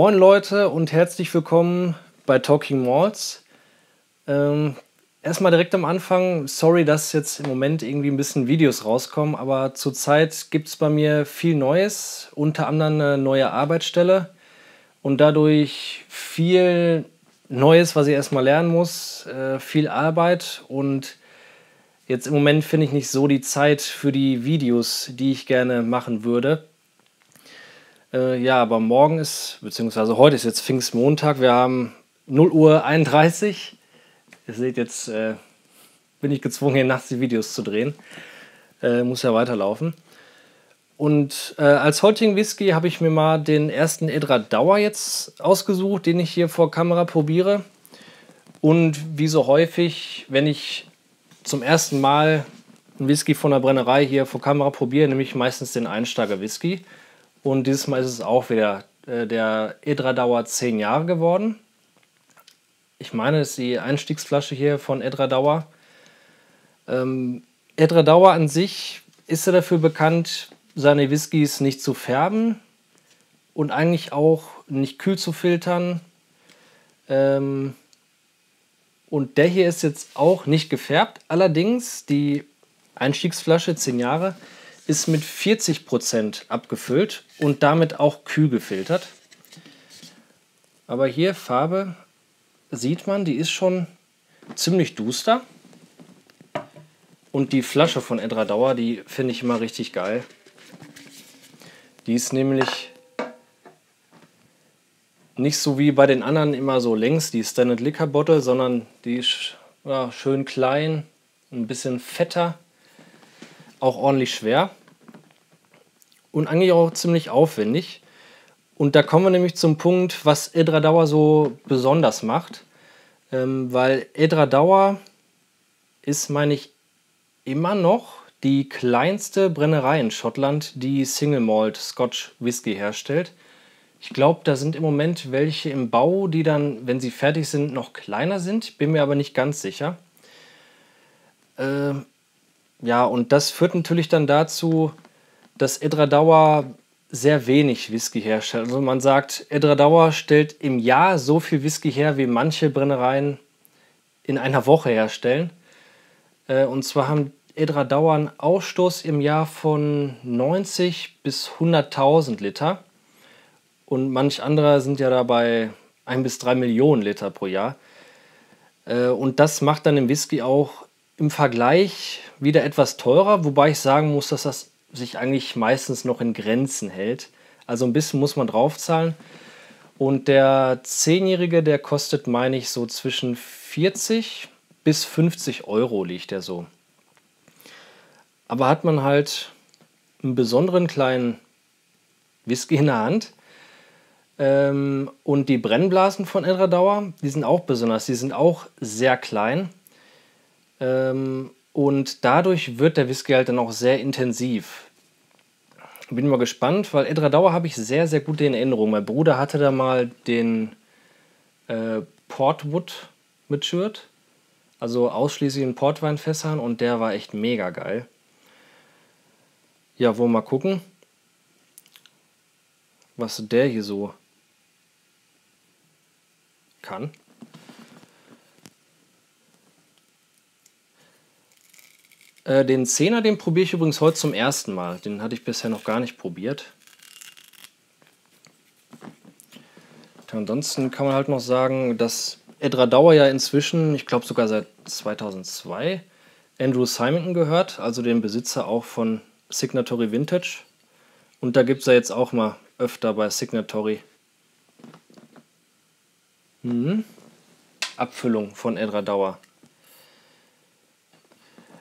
Moin Leute und herzlich willkommen bei Talking Malls. Ähm, erstmal direkt am Anfang, sorry, dass jetzt im Moment irgendwie ein bisschen Videos rauskommen, aber zurzeit gibt es bei mir viel Neues, unter anderem eine neue Arbeitsstelle und dadurch viel Neues, was ich erstmal lernen muss, äh, viel Arbeit und jetzt im Moment finde ich nicht so die Zeit für die Videos, die ich gerne machen würde. Äh, ja, aber morgen ist, beziehungsweise heute ist jetzt Pfingstmontag, wir haben 0 Uhr 31. Ihr seht, jetzt äh, bin ich gezwungen, hier nachts die Videos zu drehen. Äh, muss ja weiterlaufen. Und äh, als heutigen Whisky habe ich mir mal den ersten Edra Dauer jetzt ausgesucht, den ich hier vor Kamera probiere. Und wie so häufig, wenn ich zum ersten Mal einen Whisky von der Brennerei hier vor Kamera probiere, nehme ich meistens den Einsteiger Whisky. Und dieses Mal ist es auch wieder äh, der Edra Dauer 10 Jahre geworden. Ich meine, das ist die Einstiegsflasche hier von Edra Dauer. Ähm, Edra Dauer an sich ist er dafür bekannt, seine Whiskys nicht zu färben und eigentlich auch nicht kühl zu filtern. Ähm, und der hier ist jetzt auch nicht gefärbt. Allerdings die Einstiegsflasche 10 Jahre ist mit 40% abgefüllt und damit auch kühl gefiltert. Aber hier Farbe sieht man, die ist schon ziemlich duster. Und die Flasche von Edra Dauer, die finde ich immer richtig geil. Die ist nämlich nicht so wie bei den anderen immer so längs, die Standard Liquor Bottle, sondern die ist ja, schön klein, ein bisschen fetter, auch ordentlich schwer und eigentlich auch ziemlich aufwendig. Und da kommen wir nämlich zum Punkt, was Edra Dauer so besonders macht. Ähm, weil Edra Dauer ist, meine ich, immer noch die kleinste Brennerei in Schottland, die Single Malt Scotch Whisky herstellt. Ich glaube, da sind im Moment welche im Bau, die dann, wenn sie fertig sind, noch kleiner sind. Bin mir aber nicht ganz sicher. Äh, ja, und das führt natürlich dann dazu, dass Edradauer sehr wenig Whisky herstellt. Also man sagt, Edradauer stellt im Jahr so viel Whisky her, wie manche Brennereien in einer Woche herstellen. Äh, und zwar haben Edradauer einen Ausstoß im Jahr von 90 bis 100.000 Liter. Und manch andere sind ja dabei 1 bis 3 Millionen Liter pro Jahr. Äh, und das macht dann im Whisky auch im Vergleich wieder etwas teurer, wobei ich sagen muss, dass das sich eigentlich meistens noch in Grenzen hält. Also ein bisschen muss man draufzahlen. Und der 10-Jährige, der kostet, meine ich, so zwischen 40 bis 50 Euro liegt der so. Aber hat man halt einen besonderen kleinen Whisky in der Hand. Ähm, und die Brennblasen von Edradauer, die sind auch besonders. Die sind auch sehr klein. Ähm, und dadurch wird der Whisky halt dann auch sehr intensiv. Bin mal gespannt, weil Edra Dauer habe ich sehr, sehr gute in Erinnerung. Mein Bruder hatte da mal den äh, Portwood mit. Also ausschließlich in Portweinfässern und der war echt mega geil. Ja, wollen wir mal gucken, was der hier so kann. Äh, den Zehner, den probiere ich übrigens heute zum ersten Mal. Den hatte ich bisher noch gar nicht probiert. Ansonsten kann man halt noch sagen, dass Edra Dauer ja inzwischen, ich glaube sogar seit 2002, Andrew Simonton gehört, also dem Besitzer auch von Signatory Vintage. Und da gibt es ja jetzt auch mal öfter bei Signatory mhm. Abfüllung von Edra Dauer.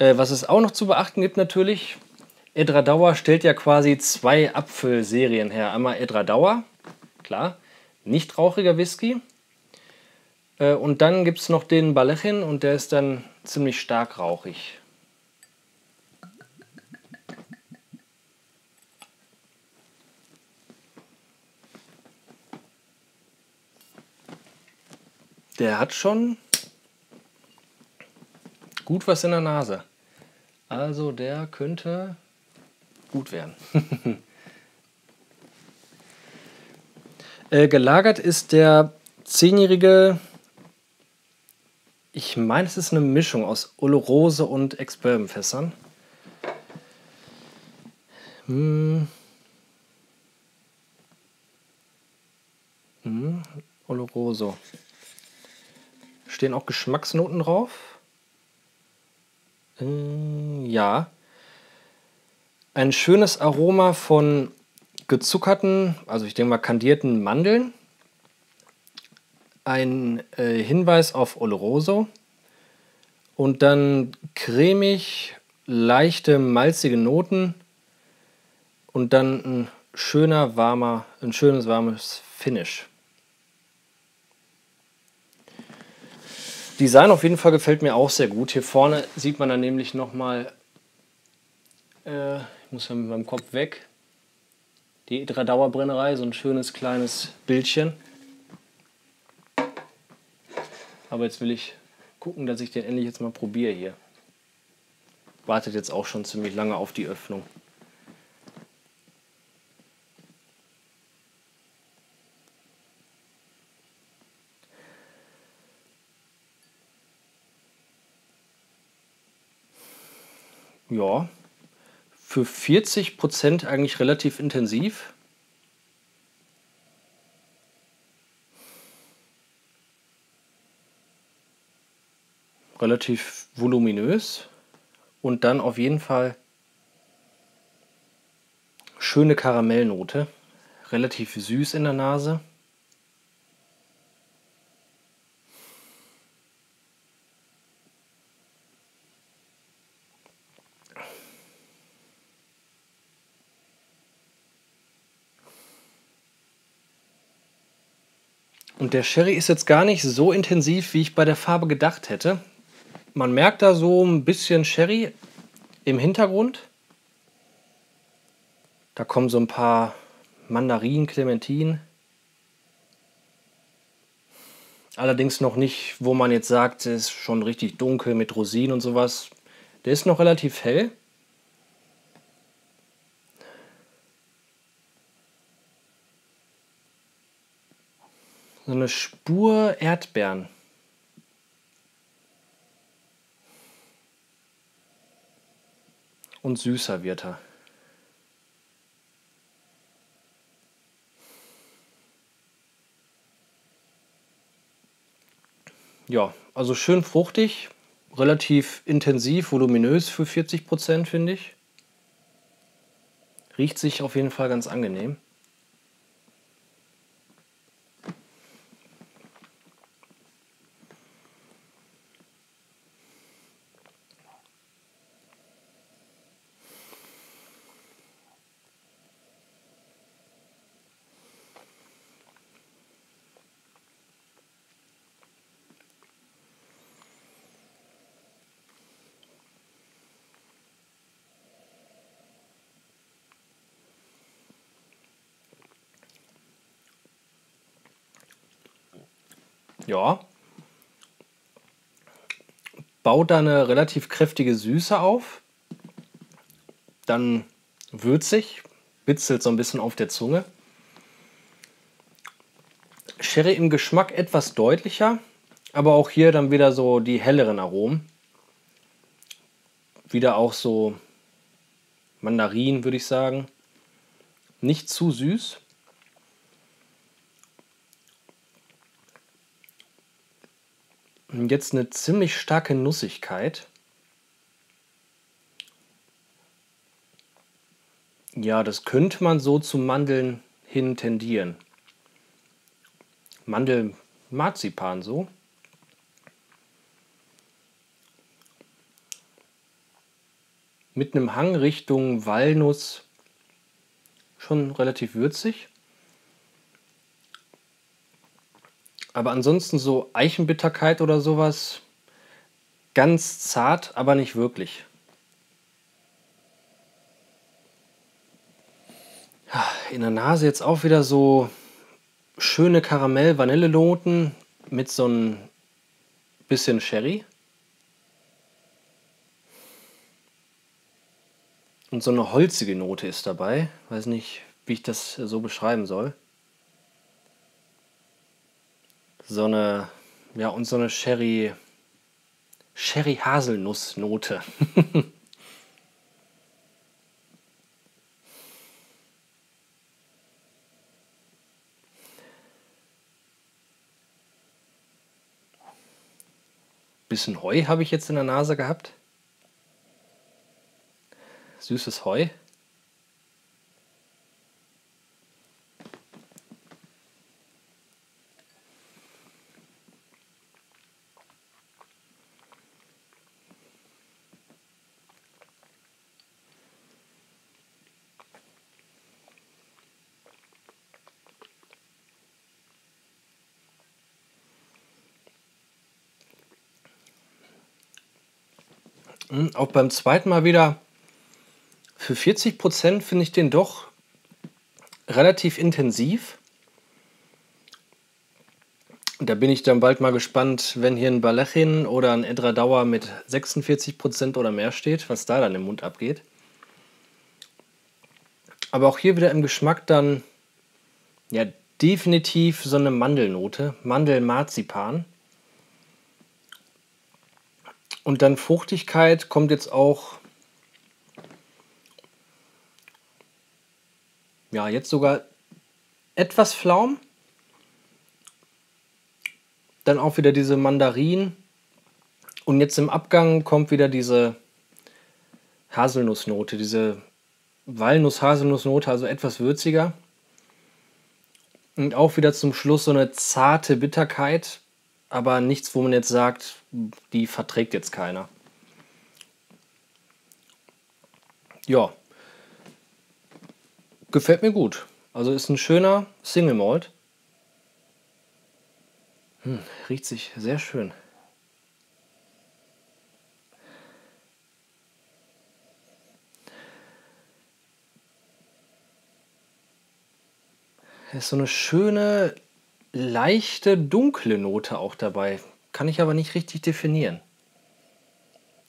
Äh, was es auch noch zu beachten gibt natürlich, Edra Dauer stellt ja quasi zwei Apfelserien her. Einmal Edra Dauer, klar, nicht rauchiger Whisky. Äh, und dann gibt es noch den Balechin und der ist dann ziemlich stark rauchig. Der hat schon gut was in der Nase. Also der könnte gut werden. Äh, gelagert ist der zehnjährige, ich meine, es ist eine Mischung aus Olorose und Ex-Bourbon-Fässern. Hm. Hm. Oloroso. Stehen auch Geschmacksnoten drauf? Äh, ja. Ein schönes Aroma von gezuckerten, also ich denke mal kandierten Mandeln. Ein äh, Hinweis auf Oloroso. Und dann cremig, leichte, malzige Noten. Und dann ein schöner, warmer, ein schönes, warmes Finish. Design auf jeden Fall gefällt mir auch sehr gut. Hier vorne sieht man dann nämlich nochmal, äh, ich muss ja mit meinem Kopf weg, die E3 Dauerbrennerei, so ein schönes kleines Bildchen. Aber jetzt will ich gucken, dass ich den endlich jetzt mal probiere hier. Wartet jetzt auch schon ziemlich lange auf die Öffnung. Ja, für 40 Prozent eigentlich relativ intensiv. Relativ voluminös und dann auf jeden Fall schöne Karamellnote, relativ süß in der Nase. Und der Sherry ist jetzt gar nicht so intensiv, wie ich bei der Farbe gedacht hätte. Man merkt da so ein bisschen Sherry im Hintergrund. Da kommen so ein paar Mandarinen, Clementinen. Allerdings noch nicht, wo man jetzt sagt, es ist schon richtig dunkel mit Rosinen und sowas. Der ist noch relativ hell. Eine Spur Erdbeeren. Und süßer wird er. Ja, also schön fruchtig, relativ intensiv, voluminös für 40 Prozent, finde ich. Riecht sich auf jeden Fall ganz angenehm. Ja. Baut da eine relativ kräftige Süße auf. Dann würzig, bitzelt so ein bisschen auf der Zunge. Sherry im Geschmack etwas deutlicher, aber auch hier dann wieder so die helleren Aromen. Wieder auch so Mandarinen, würde ich sagen. Nicht zu süß. Jetzt eine ziemlich starke Nussigkeit. Ja, das könnte man so zu Mandeln hin tendieren. Mandelmarzipan so. Mit einem Hang Richtung Walnuss schon relativ würzig. Aber ansonsten so Eichenbitterkeit oder sowas, ganz zart, aber nicht wirklich. In der Nase jetzt auch wieder so schöne Karamell-Vanillenoten mit so ein bisschen Sherry. Und so eine holzige Note ist dabei. Weiß nicht, wie ich das so beschreiben soll. So eine, ja, und so eine Sherry, Sherry-Haselnuss-Note. Bisschen Heu habe ich jetzt in der Nase gehabt. Süßes Heu. Hm, auch beim zweiten Mal wieder für 40 Prozent finde ich den doch relativ intensiv. Da bin ich dann bald mal gespannt, wenn hier ein Balechin oder ein Edradauer mit 46 Prozent oder mehr steht, was da dann im Mund abgeht. Aber auch hier wieder im Geschmack dann ja definitiv so eine Mandelnote, Mandelmarzipan. Und dann Fruchtigkeit kommt jetzt auch, ja, jetzt sogar etwas Pflaum. Dann auch wieder diese Mandarinen. Und jetzt im Abgang kommt wieder diese Haselnussnote, diese Walnuss-Haselnussnote, also etwas würziger. Und auch wieder zum Schluss so eine zarte Bitterkeit, aber nichts, wo man jetzt sagt, die verträgt jetzt keiner. Ja, gefällt mir gut. Also ist ein schöner Single Malt. Hm, riecht sich sehr schön. ist so eine schöne leichte dunkle Note auch dabei. Kann ich aber nicht richtig definieren.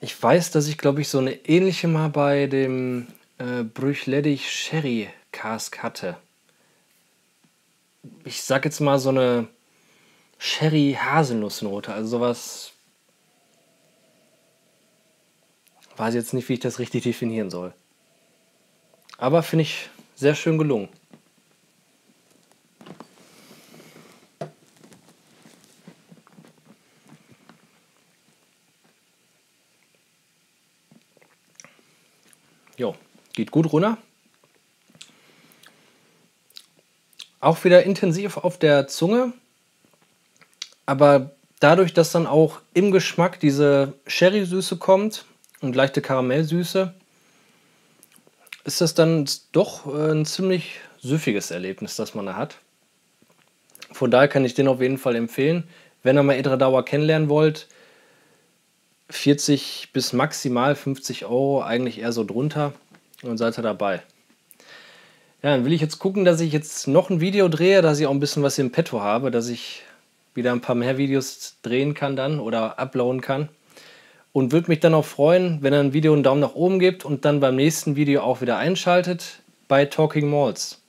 Ich weiß, dass ich, glaube ich, so eine ähnliche mal bei dem äh, Brüchledig Sherry Cask hatte. Ich sag jetzt mal so eine Sherry Haselnussnote, also sowas. Weiß jetzt nicht, wie ich das richtig definieren soll. Aber finde ich sehr schön gelungen. Jo, geht gut runter. Auch wieder intensiv auf der Zunge, aber dadurch, dass dann auch im Geschmack diese Sherry-Süße kommt und leichte Karamellsüße, ist das dann doch äh, ein ziemlich süffiges Erlebnis, das man da hat. Von daher kann ich den auf jeden Fall empfehlen. Wenn ihr mal Edredauer kennenlernen wollt, 40 bis maximal 50 Euro, eigentlich eher so drunter und seid ihr dabei. Ja, dann will ich jetzt gucken, dass ich jetzt noch ein Video drehe, dass ich auch ein bisschen was im Petto habe, dass ich wieder ein paar mehr Videos drehen kann dann oder uploaden kann. Und würde mich dann auch freuen, wenn ihr ein Video einen Daumen nach oben gebt und dann beim nächsten Video auch wieder einschaltet bei Talking Malls.